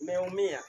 Nimeumia.